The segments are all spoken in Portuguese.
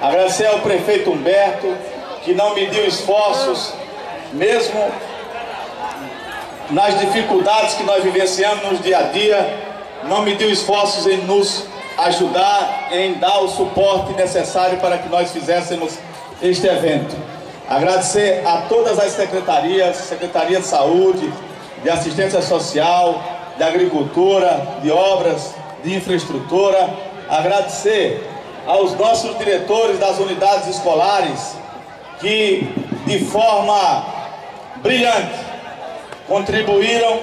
Agradecer ao prefeito Humberto, que não mediu esforços, mesmo nas dificuldades que nós vivenciamos no dia a dia, não mediu esforços em nos ajudar, em dar o suporte necessário para que nós fizéssemos este evento. Agradecer a todas as secretarias, Secretaria de Saúde, de Assistência Social, de Agricultura, de Obras, de Infraestrutura. Agradecer aos nossos diretores das unidades escolares que, de forma brilhante, contribuíram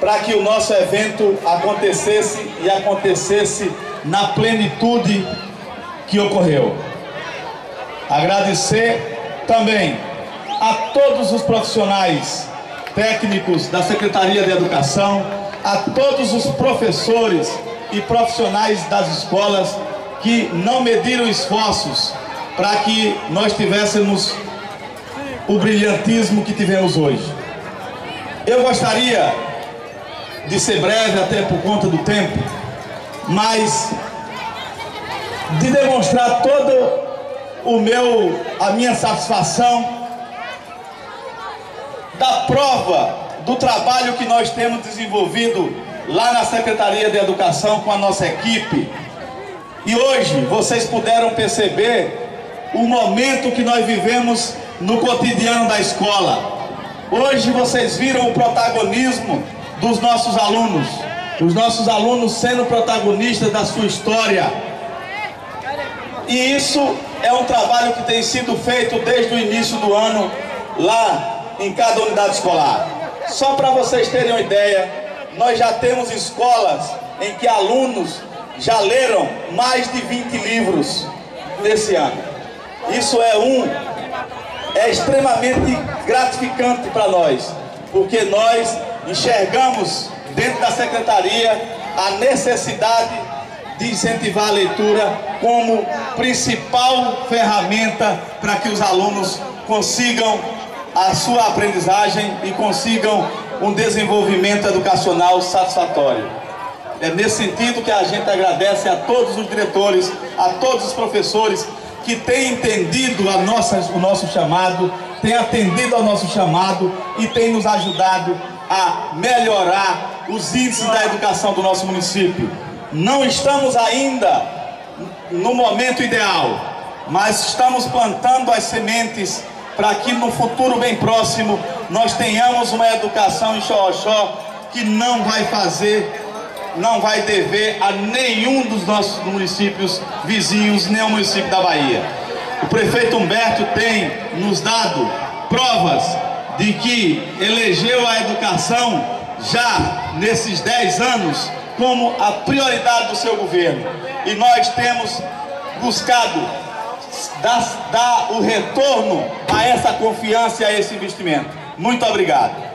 para que o nosso evento acontecesse e acontecesse na plenitude que ocorreu. Agradecer também a todos os profissionais técnicos da Secretaria de Educação, a todos os professores e profissionais das escolas que não mediram esforços para que nós tivéssemos o brilhantismo que tivemos hoje. Eu gostaria de ser breve, até por conta do tempo, mas de demonstrar todo o meu, a minha satisfação da prova do trabalho que nós temos desenvolvido lá na Secretaria de Educação com a nossa equipe. E hoje vocês puderam perceber o momento que nós vivemos no cotidiano da escola. Hoje vocês viram o protagonismo dos nossos alunos, os nossos alunos sendo protagonistas da sua história. E isso é um trabalho que tem sido feito desde o início do ano lá em cada unidade escolar. Só para vocês terem uma ideia, nós já temos escolas em que alunos já leram mais de 20 livros nesse ano. Isso é um é extremamente gratificante para nós, porque nós enxergamos dentro da secretaria a necessidade de incentivar a leitura como principal ferramenta para que os alunos consigam a sua aprendizagem e consigam um desenvolvimento educacional satisfatório. É nesse sentido que a gente agradece a todos os diretores, a todos os professores que têm entendido a nossa, o nosso chamado, têm atendido ao nosso chamado e têm nos ajudado a melhorar os índices da educação do nosso município. Não estamos ainda no momento ideal, mas estamos plantando as sementes para que no futuro bem próximo nós tenhamos uma educação em Xoroxó que não vai fazer, não vai dever a nenhum dos nossos municípios vizinhos, nem ao município da Bahia. O prefeito Humberto tem nos dado provas de que elegeu a educação já nesses 10 anos como a prioridade do seu governo. E nós temos buscado dar, dar o retorno a essa confiança e a esse investimento. Muito obrigado.